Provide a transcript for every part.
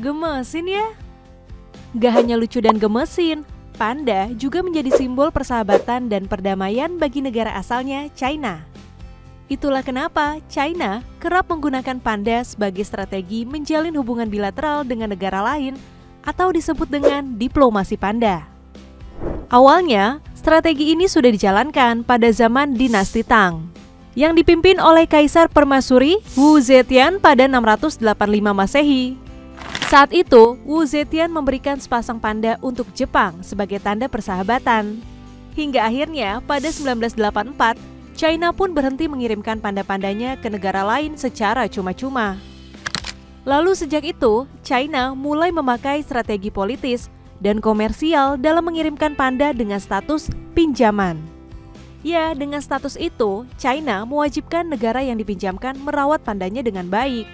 Gemesin ya? Gak hanya lucu dan gemesin, panda juga menjadi simbol persahabatan dan perdamaian bagi negara asalnya, China. Itulah kenapa China kerap menggunakan panda sebagai strategi menjalin hubungan bilateral dengan negara lain atau disebut dengan diplomasi panda. Awalnya, strategi ini sudah dijalankan pada zaman dinasti Tang yang dipimpin oleh Kaisar Permasuri Wu Zetian pada 685 Masehi. Saat itu, Wu Zetian memberikan sepasang panda untuk Jepang sebagai tanda persahabatan. Hingga akhirnya pada 1984, China pun berhenti mengirimkan panda-pandanya ke negara lain secara cuma-cuma. Lalu sejak itu, China mulai memakai strategi politis dan komersial dalam mengirimkan panda dengan status pinjaman. Ya, dengan status itu, China mewajibkan negara yang dipinjamkan merawat pandanya dengan baik.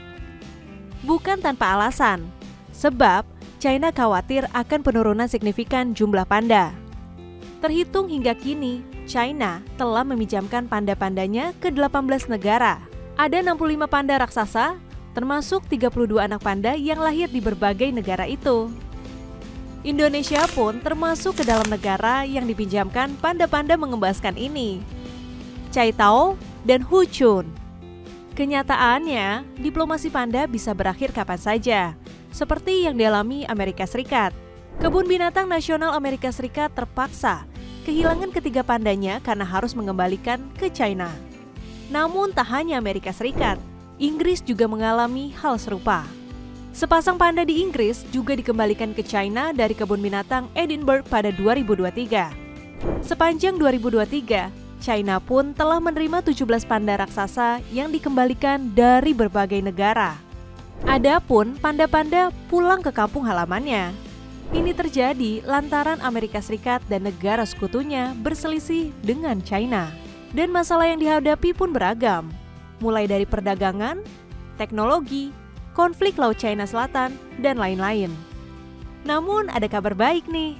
Bukan tanpa alasan, sebab China khawatir akan penurunan signifikan jumlah panda. Terhitung hingga kini, China telah meminjamkan panda-pandanya ke 18 negara. Ada 65 panda raksasa, termasuk 32 anak panda yang lahir di berbagai negara itu. Indonesia pun termasuk ke dalam negara yang dipinjamkan panda-panda mengembaskan ini. Chai Tao dan Hu Chun. Kenyataannya, diplomasi panda bisa berakhir kapan saja, seperti yang dialami Amerika Serikat. Kebun Binatang Nasional Amerika Serikat terpaksa kehilangan ketiga pandanya karena harus mengembalikan ke China. Namun tak hanya Amerika Serikat, Inggris juga mengalami hal serupa. Sepasang panda di Inggris juga dikembalikan ke China dari kebun binatang Edinburgh pada 2023. Sepanjang 2023, China pun telah menerima 17 panda raksasa yang dikembalikan dari berbagai negara. Adapun panda-panda pulang ke kampung halamannya ini terjadi lantaran Amerika Serikat dan negara sekutunya berselisih dengan China. Dan masalah yang dihadapi pun beragam, mulai dari perdagangan, teknologi, konflik Laut China Selatan, dan lain-lain. Namun ada kabar baik nih.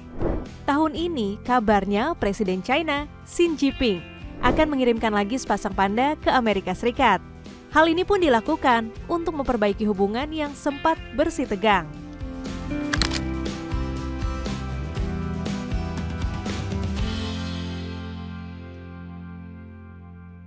Tahun ini kabarnya Presiden China Xi Jinping akan mengirimkan lagi sepasang panda ke Amerika Serikat. Hal ini pun dilakukan untuk memperbaiki hubungan yang sempat bersih tegang.